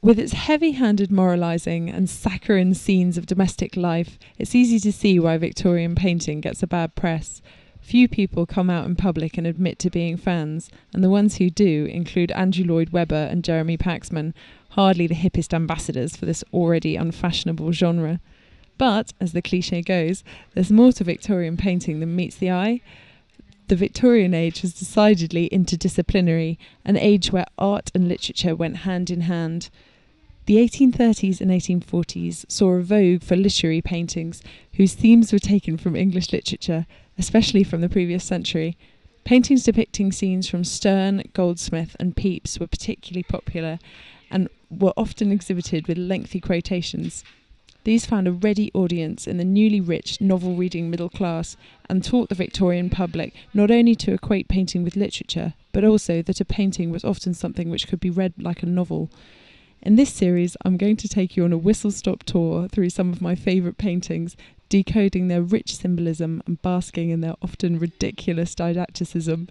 With its heavy handed moralising and saccharine scenes of domestic life, it's easy to see why Victorian painting gets a bad press. Few people come out in public and admit to being fans, and the ones who do include Andrew Lloyd Webber and Jeremy Paxman, hardly the hippest ambassadors for this already unfashionable genre. But, as the cliche goes, there's more to Victorian painting than meets the eye. The Victorian age was decidedly interdisciplinary, an age where art and literature went hand in hand. The 1830s and 1840s saw a vogue for literary paintings whose themes were taken from English literature, especially from the previous century. Paintings depicting scenes from Sterne, Goldsmith, and Pepys were particularly popular and were often exhibited with lengthy quotations. These found a ready audience in the newly rich novel reading middle class and taught the Victorian public not only to equate painting with literature, but also that a painting was often something which could be read like a novel. In this series, I'm going to take you on a whistle stop tour through some of my favourite paintings, decoding their rich symbolism and basking in their often ridiculous didacticism.